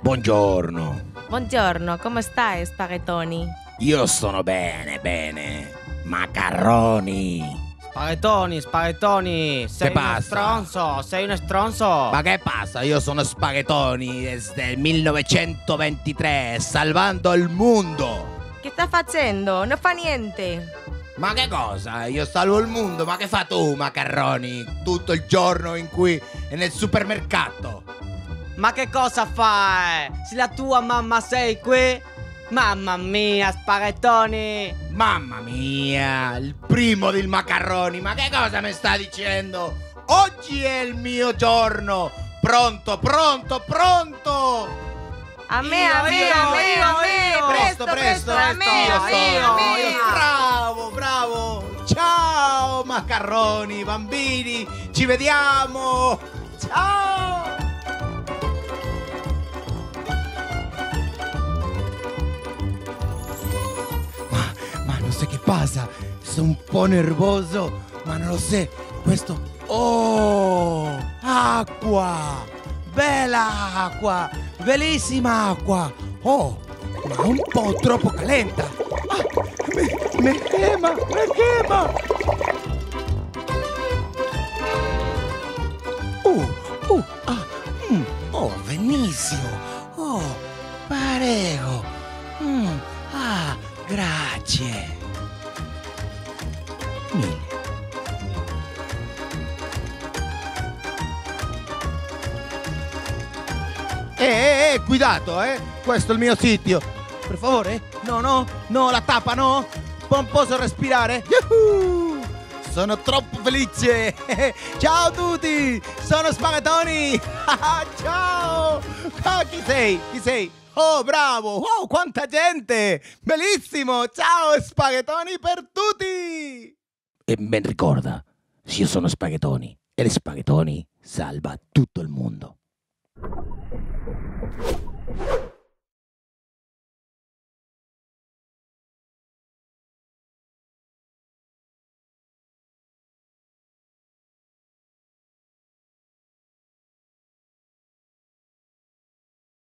Buongiorno. Buongiorno, come stai, spaghettoni? Io sono bene, bene. Macarroni. Spaghettoni, spaghettoni, sei uno passa? stronzo, sei uno stronzo. Ma che passa? Io sono Spaghettoni desde il 1923, salvando il mondo. Che sta facendo? Non fa niente. Ma che cosa? Io salvo il mondo, ma che fa tu, Macaroni? Tutto il giorno in cui è nel supermercato. Ma che cosa fai? Se la tua mamma sei qui? Mamma mia, spaghettoni. Mamma mia, il primo del Macaroni, ma che cosa mi sta dicendo? Oggi è il mio giorno. Pronto, pronto, pronto. A me, Io, a me, io, a me, io, a me. io. Presto, presto, a me, io a me, sono, a me. io- bravo, bravo. Ciao macarroni, bambini, ci vediamo. Ciao. So che passa, sono un po' nervoso, ma non lo so, questo... Oh, acqua, bella acqua, bellissima acqua. Oh, ma un po' troppo calenta. Ah, mi, mi quema, mi quema. Uh, uh, ah, mm, oh, benissimo. Oh, prego. Mm, ah, grazie. Mille. Eh, eh, eh, guidato, eh. Questo è il mio sitio. Per favore? No, no, no, la tappa, no. Non posso respirare. Yuhu! Sono troppo felice. Ciao a tutti. Sono Spaghettoni. Ciao. Ah, chi sei? Chi sei? Oh, bravo. Wow, quanta gente. Bellissimo. Ciao, Spaghettoni per tutti. E ben ricorda, io sono Spaghettoni e le Spaghettoni salva tutto il mondo.